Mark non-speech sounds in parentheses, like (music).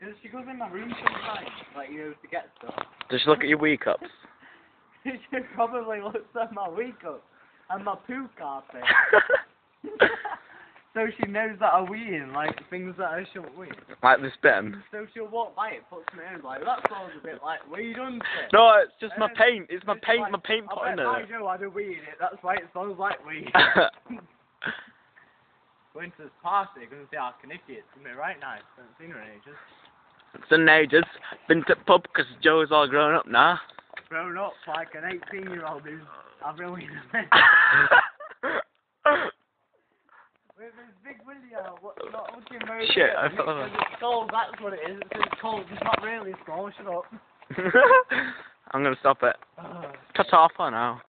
Because she goes in my room sometimes, like, you know, to get stuff. Does she look at your wee cups? (laughs) she probably looks at my wee cup and my poo carpet. (laughs) so she knows that I wee in, like, things that I shouldn't wee. like this bin? Um. So she'll walk by it, puts me in, like, that smells a bit like weed, doesn't it? No, it's just my paint. It's my paint. like, My paint pot in bet uh. I know I had a weed in it, that's why it smells like weed. (laughs) Going to this party, to see our Kaniki, it's to be right nice, haven't seen her in ages. so now just been to pub because Joe's all grown up now. Grown up like an 18 year old who's having (laughs) weed. With his big out, what, not looking very Shit, good. I And thought it of says It's cold, that's what it is. It's cold, it's not really small, shut up. (laughs) I'm gonna stop it. (sighs) Cut off for now.